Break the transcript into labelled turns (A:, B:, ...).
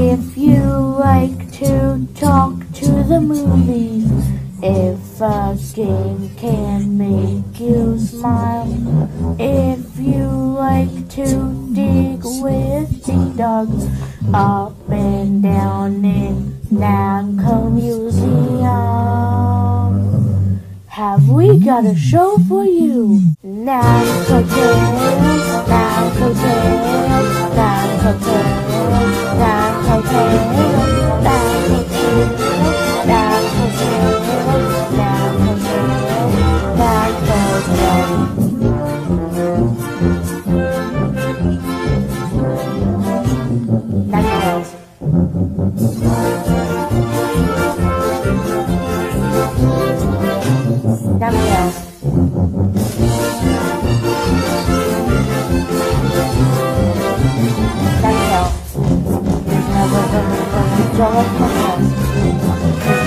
A: If you like to talk to the movies, if a game can make you smile, if you like to dig with the dogs up and down in Namco Museum, have we got a show for you? Namco Game. Namco 伝わった？